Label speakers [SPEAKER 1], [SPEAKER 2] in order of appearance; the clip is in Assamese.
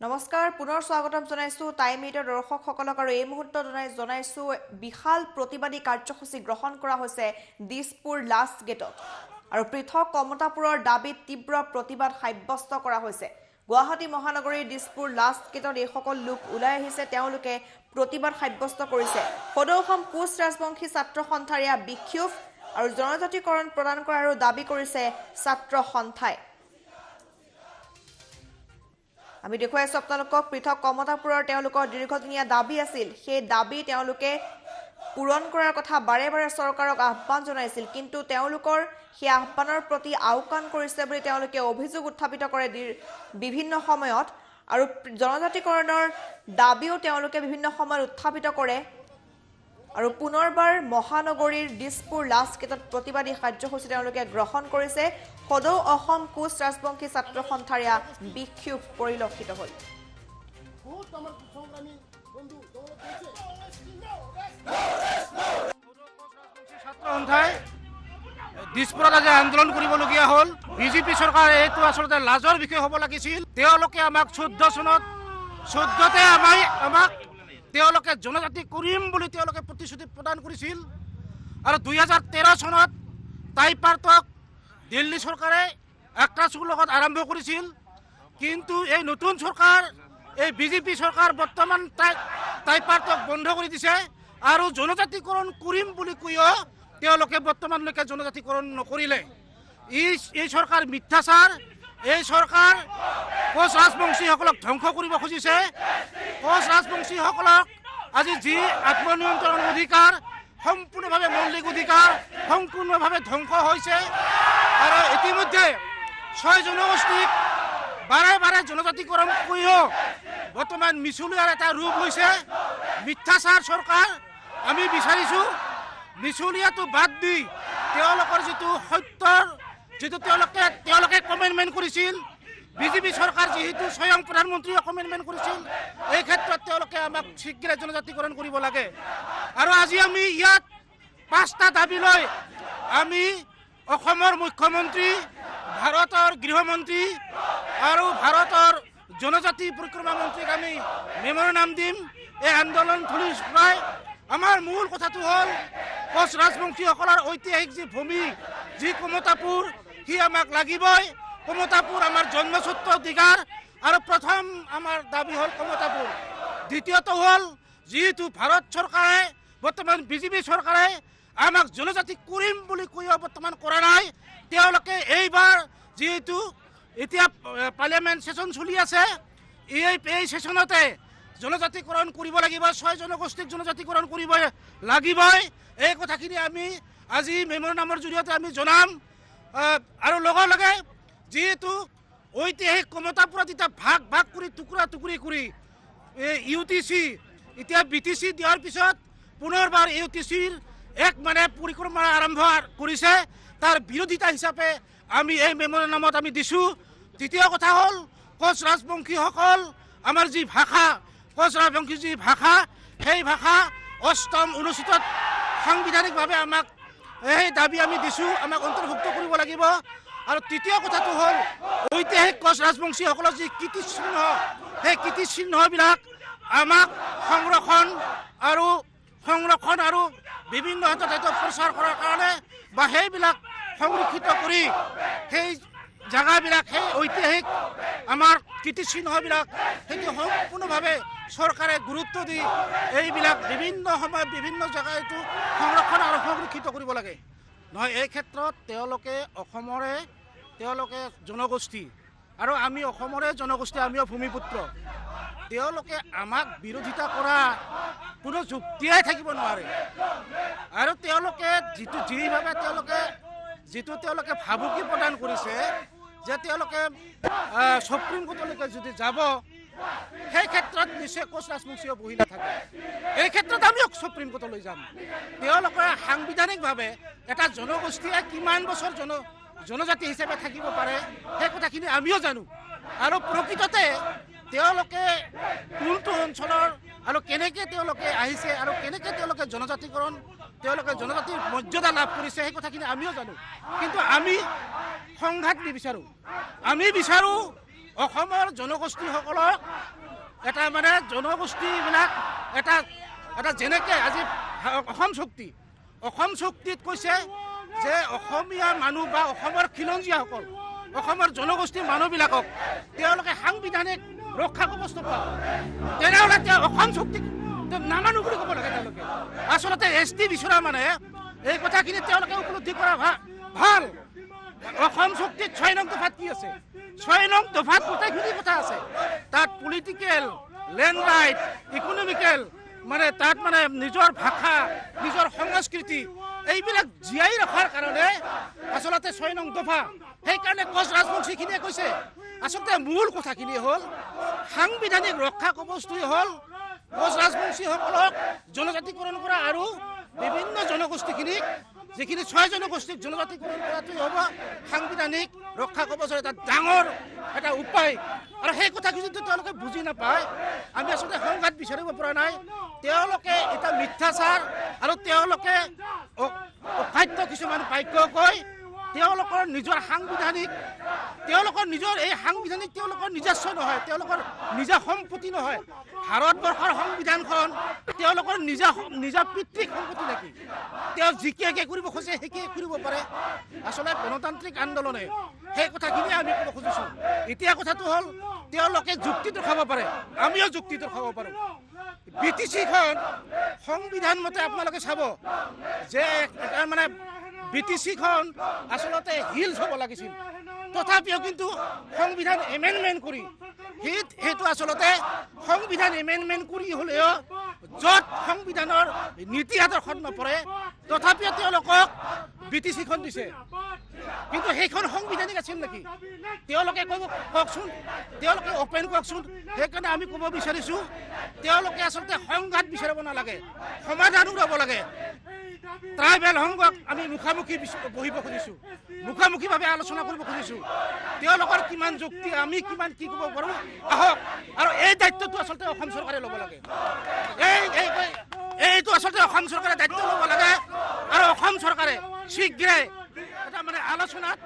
[SPEAKER 1] নমস্কাৰ পুনৰ স্বাগতম জনাইছো টাইম এইটৰ দৰ্শকসকলক আৰু এই মুহূৰ্তত জনাই জনাইছো বিশাল প্ৰতিবাদী কাৰ্যসূচী গ্ৰহণ কৰা হৈছে দিছপুৰ লাষ্ট গেটত। আৰু পৃথক কমতাপুৰৰ দাবীত তীব্ৰ প্ৰতিবাদ সাব্যস্ত কৰা হৈছে। গুৱাহাটী মহানগৰীৰ দিছপুৰ লাষ্ট গেটত এইসকল লোক ওলাই আহিছে তেওঁলোকে প্ৰতিবাদ সাব্যস্ত কৰিছে। সদৌ অসম কোচ ৰাজবংশী ছাত্ৰ সন্থাৰ এয়া বিক্ষোভ আৰু জনজাতিকৰণ প্ৰদান কৰাৰো দাবী কৰিছে ছাত্ৰ সন্থাই। আমি দেখুৱাই আছো আপোনালোকক পৃথক কমতাপুৰৰ তেওঁলোকৰ দীৰ্ঘদিনীয়া দাবী আছিল। সেই দাবী তেওঁলোকে পূৰণ কৰাৰ কথা বাৰে বাৰে চৰকাৰক আহ্বান জনাইছিল। কিন্তু তেওঁলোকৰ সেই আহ্বানৰ প্ৰতি আওকাণ কৰিছে বুলি তেওঁলোকে অভিযোগ উত্থাপিত কৰে বিভিন্ন সময়ত। আৰু জনজাতিকৰণৰ দাবীও তেওঁলোকে বিভিন্ন সময়ত উত্থাপিত কৰে। আৰু পুনৰবাৰ মহানগৰীৰ দিছপুৰ লাষ্ট গেটত প্ৰতিবাদী কাৰ্যসূচী তেওঁলোকে গ্ৰহণ কৰিছে। সদৌ অসম কোচ ৰাজবংশী ছাত্ৰ সন্থাৰ বিক্ষোভ পৰিলক্ষিত হ'ল।
[SPEAKER 2] দিছপুৰত আজি আন্দোলন কৰিবলগীয়া হ'ল। বিজেপি চৰকাৰে এইটো আচলতে লাজৰ বিষয় হ'ব লাগিছিল। তেওঁলোকে আমাক চৈধ্য চনত চৈধ্যতে আমাক আমাক তেওঁলোকে জনজাতি কৰিম বুলি তেওঁলোকে প্ৰতিশ্ৰুতি প্ৰদান কৰিছিল। আৰু দুই হাজাৰ তেৰ চনত টাইপাৰ্টক দিল্লী চৰকাৰে আক্ৰাছুৰ লগত আৰম্ভ কৰিছিল। কিন্তু এই নতুন চৰকাৰ এই বিজেপি চৰকাৰ বৰ্তমান টাই টাইপাৰ্টক বন্ধ কৰি দিছে। আৰু জনজাতিকৰণ কৰিম বুলি কৈও তেওঁলোকে বৰ্তমানলৈকে জনজাতিকৰণ নকৰিলে। ই এই চৰকাৰ মিথ্যাচাৰ এই চৰকাৰ কোচ ৰাজবংশীসকলক ধ্বংস কৰিব খুজিছে। কোচ ৰাজবংশীসকলক আজি যি আত্মনিয়ন্ত্ৰণ অধিকাৰ সম্পূৰ্ণভাৱে মৌলিক অধিকাৰ সম্পূৰ্ণভাৱে ধ্বংস হৈছে আৰু ইতিমধ্যে ছয় জনগোষ্ঠীক বাৰে বাৰে জনজাতিকৰণ কৰিও বৰ্তমান মিছলীয়াৰ এটা ৰূপ হৈছে মিথ্যাচাৰ চৰকাৰ আমি বিচাৰিছোঁ মিছলীয়াটো বাদ দি তেওঁলোকৰ যিটো সত্যৰ যিটো তেওঁলোকে তেওঁলোকে কমেণ্টমেণ্ট কৰিছিল বিজেপি চৰকাৰ যিহেতু স্বয়ং প্ৰধানমন্ত্ৰীয়ে কমেণ্টমেণ্ট কৰিছিল এই ক্ষেত্ৰত তেওঁলোকে আমাক শীঘ্ৰে জনজাতিকৰণ কৰিব লাগে। আৰু আজি আমি ইয়াত পাঁচটা দাবী লৈ আমি অসমৰ মুখ্যমন্ত্ৰী ভাৰতৰ গৃহমন্ত্ৰী আৰু ভাৰতৰ জনজাতি পৰিক্ৰমা মন্ত্ৰীক আমি মেমৰেণ্ডাম দিম। এই আন্দোলন থলী প্ৰায় আমাৰ মূল কথাটো হ'ল কোচ ৰাজবংশীসকলৰ ঐতিহাসিক যি ভূমি যি কমতাপুৰ সি আমাক লাগিবই। কমতাপুৰ আমাৰ জন্মসূত্ৰ অধিকাৰ। আৰু প্ৰথম আমাৰ দাবী হ'ল কমতাপুৰ। দ্বিতীয়টো হ'ল যিহেতু ভাৰত চৰকাৰে বৰ্তমান বিজেপি চৰকাৰে আমাক জনজাতি কৰিম বুলি কৈও বৰ্তমান কৰা নাই। তেওঁলোকে এইবাৰ যিহেতু এতিয়া পাৰ্লিয়ামেণ্ট ছেশ্যন চলি আছে এই এই ছেশ্যনতে জনজাতিকৰণ কৰিব লাগিব ছয় জনগোষ্ঠীক জনজাতিকৰণ কৰিব লাগিবই। এই কথাখিনি আমি আজি মেমৰেণ্ডামৰ জৰিয়তে আমি জনাম। আৰু লগে লগে যিহেতু ঐতিহাসিক কমতাপুৰত এতিয়া ভাগ ভাগ কৰি টুকুৰা টুকুৰি কৰি এই ইউ টি চি এতিয়া বি টি চি দিয়াৰ পিছত পুনৰবাৰ ইউ টি চিৰ এক মানে পৰিক্ৰমা আৰম্ভ কৰিছে। তাৰ বিৰোধিতা হিচাপে আমি এই মেমৰেণ্ডামত আমি দিছোঁ। দ্বিতীয় কথা হ'ল কোচ ৰাজবংশীসকল আমাৰ যি ভাষা কোচ ৰাজবংশী যি ভাষা সেই ভাষা অষ্টম অনুষ্ঠিতত সাংবিধানিকভাৱে আমাক সেই দাবী আমি দিছোঁ আমাক অন্তৰ্ভুক্ত কৰিব লাগিব। আৰু তৃতীয় কথাটো হ'ল ঐতিহাসিক কোচ ৰাজবংশীসকলৰ যি কীৰ্তিচিহ্ন সেই কীৰ্তিচিহ্নবিলাক আমাক সংৰক্ষণ আৰু সংৰক্ষণ আৰু বিভিন্ন ক্ষেত্ৰত এইটো প্ৰচাৰ কৰাৰ কাৰণে বা সেইবিলাক সংৰক্ষিত কৰি সেই জেগাবিলাক সেই ঐতিহাসিক আমাৰ কীৰ্তিচিহ্নবিলাক সেইটো সম্পূৰ্ণভাৱে চৰকাৰে গুৰুত্ব দি এইবিলাক বিভিন্ন সময়ত বিভিন্ন জেগা এইটো সংৰক্ষণ আৰু সংৰক্ষিত কৰিব লাগে। নহয় এই ক্ষেত্ৰত তেওঁলোকে অসমৰে তেওঁলোকে জনগোষ্ঠী আৰু আমি অসমৰে জনগোষ্ঠী আমিও ভূমিপুত্ৰ। তেওঁলোকে আমাক বিৰোধিতা কৰা কোনো যুক্তিয়াই থাকিব নোৱাৰে। আৰু তেওঁলোকে যিটো যিভাৱে তেওঁলোকে যিটো তেওঁলোকে ভাবুকি প্ৰদান কৰিছে যে তেওঁলোকে সুপ্ৰিম কোৰ্টলৈকে যদি যাব সেই ক্ষেত্ৰত নিশ্চয় কোচ ৰাজবংশীয়ে বহি নাথাকে এই ক্ষেত্ৰত আমিও সুপ্ৰিম কোৰ্টলৈ যাম। তেওঁলোকে সাংবিধানিকভাৱে এটা জনগোষ্ঠীয়ে কিমান বছৰ জন জনজাতি হিচাপে থাকিব পাৰে সেই কথাখিনি আমিও জানো। আৰু প্ৰকৃততে তেওঁলোকে কোনটো অঞ্চলৰ আৰু কেনেকৈ তেওঁলোকে আহিছে আৰু কেনেকৈ তেওঁলোকে জনজাতিকৰণ তেওঁলোকে জনজাতিৰ মৰ্যাদা লাভ কৰিছে সেই কথাখিনি আমিও জানো। কিন্তু আমি সংঘাত নিবিচাৰোঁ। আমি বিচাৰোঁ অসমৰ জনগোষ্ঠীসকলক এটা মানে জনগোষ্ঠীবিলাক এটা এটা যেনেকৈ আজি অসম চুক্তি অসম চুক্তিত কৈছে যে অসমীয়া মানুহ বা অসমৰ খিলঞ্জীয়াসকল অসমৰ জনগোষ্ঠীৰ মানুহবিলাকক তেওঁলোকে সাংবিধানিক ৰক্ষা কৱচ পাওক তেনেহ'লে তেওঁ অসম চুক্তিক নামানো বুলি ক'ব লাগে তেওঁলোকে। আচলতে এছ টি বিচৰা মানে এই কথাখিনি তেওঁলোকে উপলব্ধি কৰা ভা- ভাল। অসম চুক্তিত ছয় নং দফাত কি আছে? ছয় নং দফাত গোটেইখিনি কথা আছে। তাত পলিটিকেল লেণ্ড ৰাইট ইকনমিকেল মানে তাত মানে নিজৰ ভাষা নিজৰ সংস্কৃতি এইবিলাক জীয়াই ৰখাৰ কাৰণে আচলতে ছয় নং দফা। সেইকাৰণে কোচ ৰাজবংশীখিনিয়ে কৈছে। আচলতে মূল কথাখিনি হ'ল সাংবিধানিক ৰক্ষা কৱচটোৱে হ'ল কোচ ৰাজবংশীসকলক জনজাতিকৰণ কৰা আৰু বিভিন্ন জনগোষ্ঠীখিনিক যিখিনি ছয় জনগোষ্ঠীক কৰাটোৱে হ'ব সাংবিধানিক ৰক্ষা কৱচৰ এটা ডাঙৰ এটা উপায়। আৰু সেই কথাখিনি যদি তেওঁলোকে বুজি নাপায় আমি আচলতে সংঘাত বিচাৰিব পৰা নাই। তেওঁলোকে এটা মিথ্যাচাৰ আৰু তেওঁলোকে অ- অখাদ্য কিছুমান বাক্য কৈ তেওঁলোকৰ নিজৰ সাংবিধানিক তেওঁলোকৰ নিজৰ এই সাংবিধানিক তেওঁলোকৰ নিজস্ব নহয় তেওঁলোকৰ নিজা সম্পত্তি নহয়। ভাৰতবৰ্ষৰ সংবিধানখন তেওঁলোকৰ নিজা নিজা পিতৃক সম্পত্তি নেকি? তেওঁ যিকে কৰিব খোজে সেইকে কৰিব পাৰে। আচলতে গণতান্ত্ৰিক আন্দোলনে সেই কথাখিনি আমি ক'ব খুজিছোঁ। এতিয়া কথাটো হ'ল তেওঁলোকে যুক্তিটো খাব পাৰে আমিও যুক্তিটো খাব পাৰোঁ। বি টি চিখন সংবিধান মতে আপোনালোকে চাব যে মানে বি টি চিখন আচলতে হিলছ হ'ব লাগিছিল। তথাপিও কিন্তু সংবিধান এমেণ্ডমেণ্ট কৰি সেই সেইটো আচলতে সংবিধান এমেণ্ডমেণ্ট কৰি হ'লেও য'ত সংবিধানৰ নীতি আদৰ্শত নপৰে তথাপিও তেওঁলোকক বি টি চিখন দিছে। কিন্তু সেইখন সংবিধানিক আছিল নেকি? তেওঁলোকে ক'ব কওকচোন তেওঁলোকে অপেন কওকচোন। সেইকাৰণে আমি ক'ব বিচাৰিছোঁ তেওঁলোকে আচলতে সংঘাত বিচাৰিব নালাগে সমাধান ওলাব লাগে। ট্ৰাইবেল সংঘক আমি মুখামুখি বহিব খুজিছোঁ। মুখামুখিভাৱে আলোচনা কৰিব খুজিছোঁ। তেওঁলোকৰ কিমান যুক্তি আমি কিমান কি ক'ব পাৰোঁ? আহক। আৰু এই দায়িত্বটো আচলতে অসম চৰকাৰে ল'ব লাগে। এই এই এই- এইটো আচলতে অসম চৰকাৰে দায়িত্ব ল'ব লাগে। আৰু অসম চৰকাৰে শীঘ্ৰে এটা মানে আলোচনাত